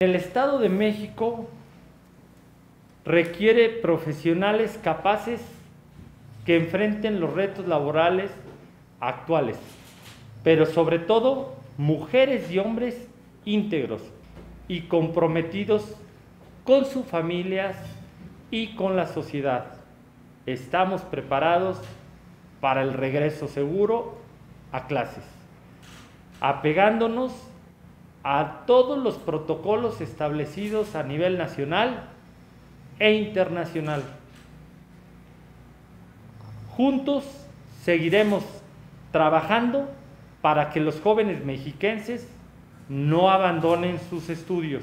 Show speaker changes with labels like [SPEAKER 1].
[SPEAKER 1] El Estado de México requiere profesionales capaces que enfrenten los retos laborales actuales, pero sobre todo mujeres y hombres íntegros y comprometidos con sus familias y con la sociedad. Estamos preparados para el regreso seguro a clases, apegándonos a todos los protocolos establecidos a nivel nacional e internacional. Juntos seguiremos trabajando para que los jóvenes mexiquenses no abandonen sus estudios.